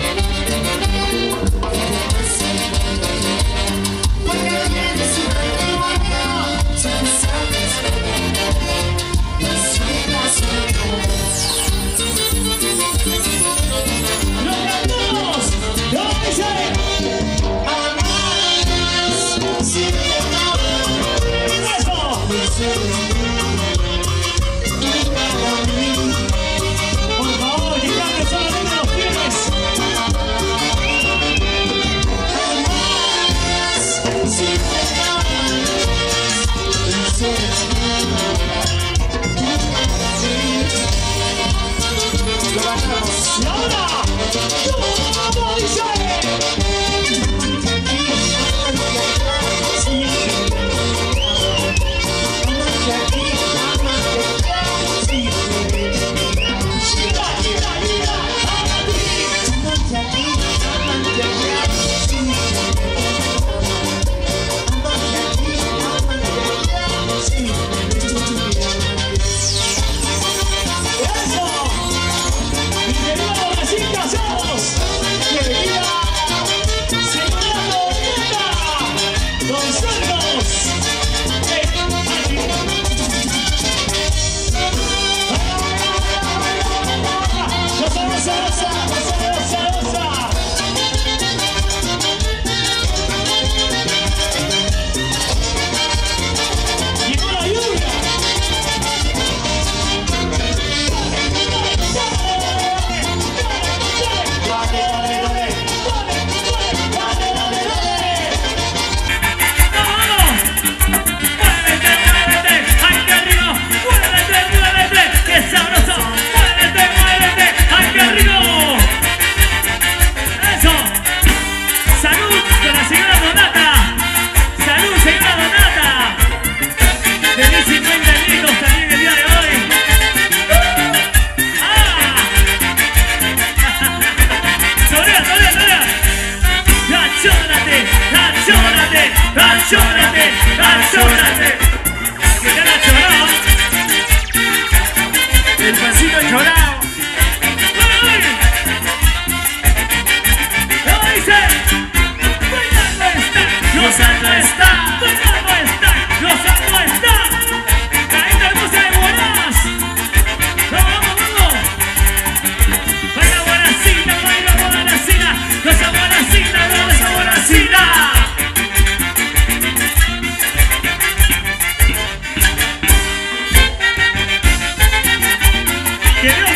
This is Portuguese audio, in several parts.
Música Yeah.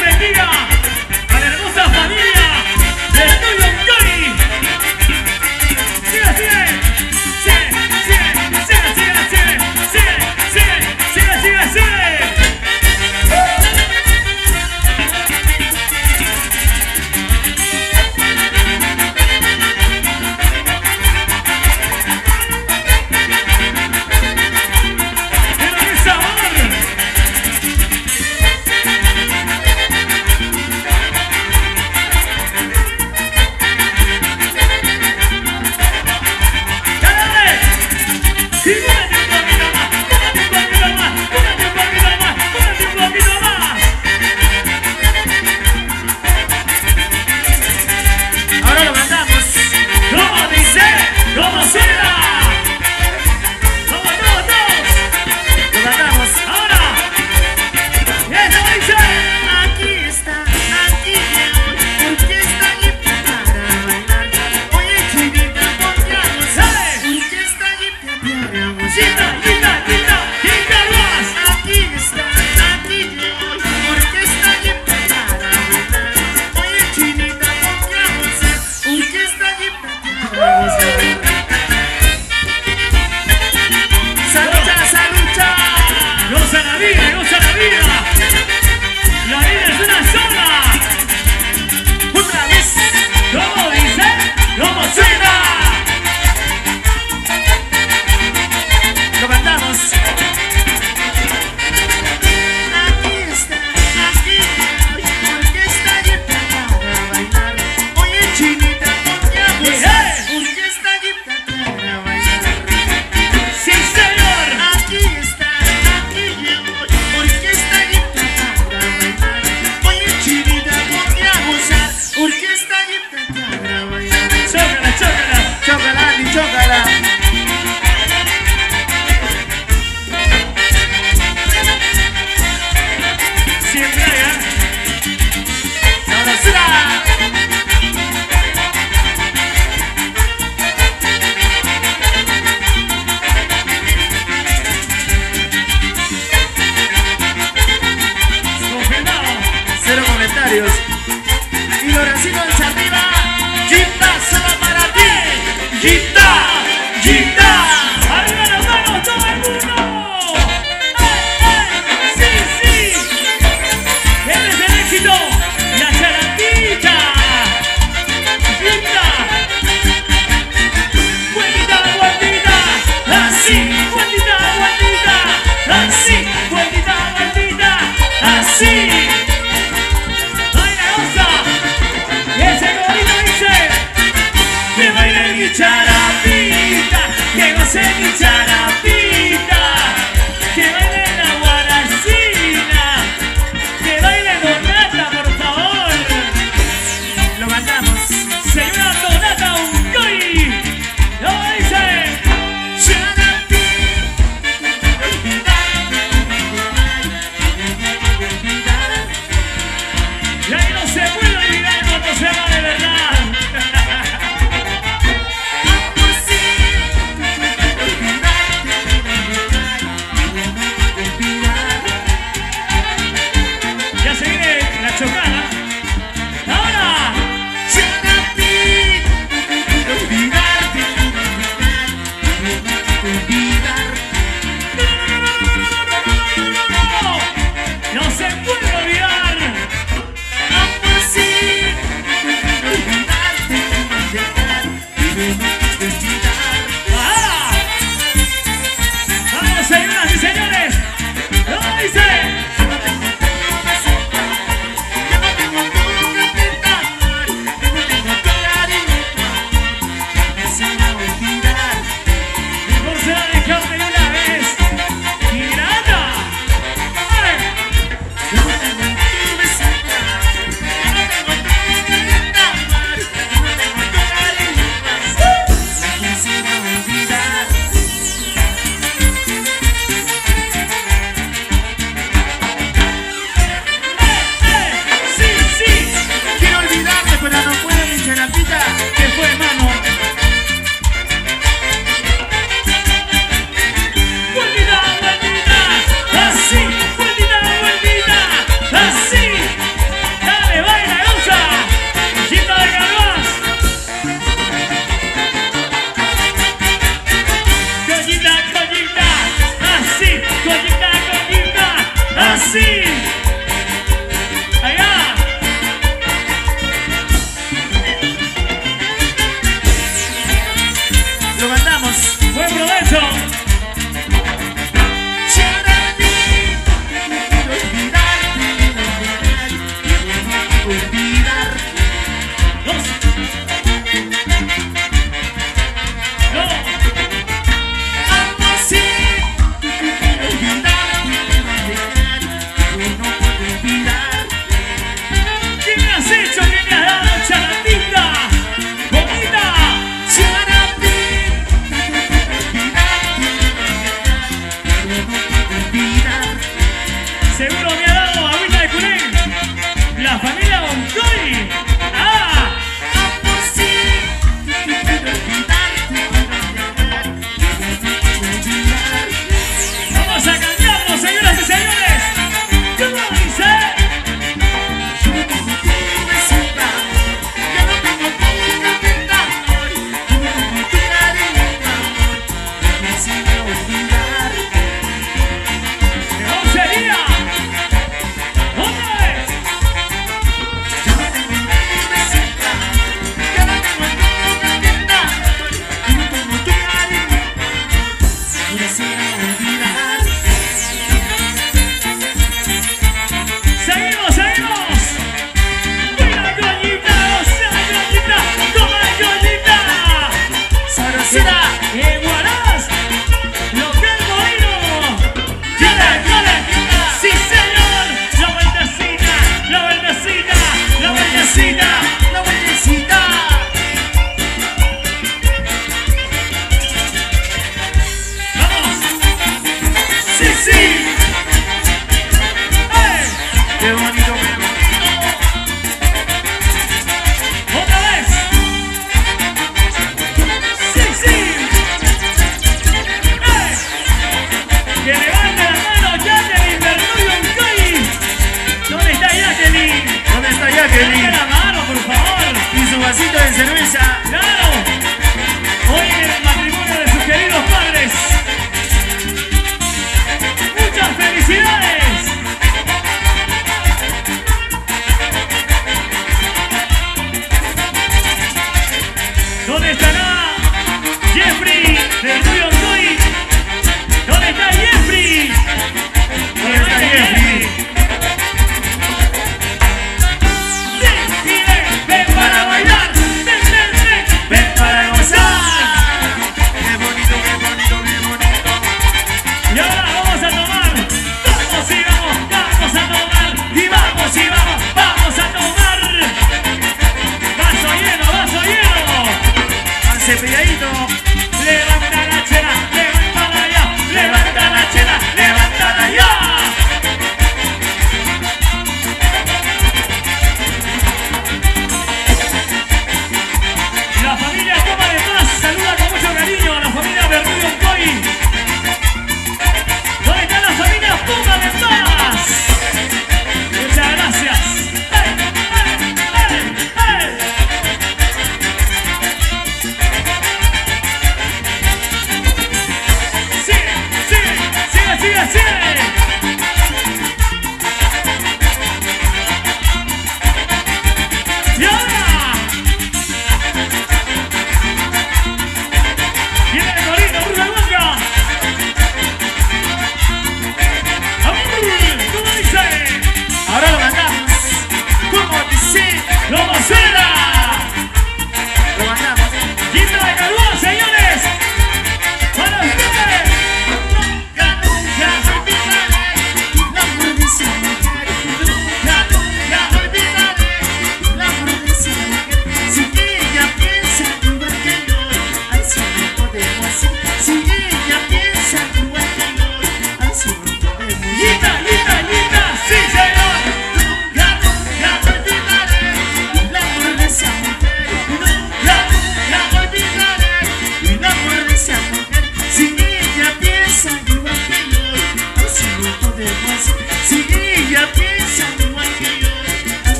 María.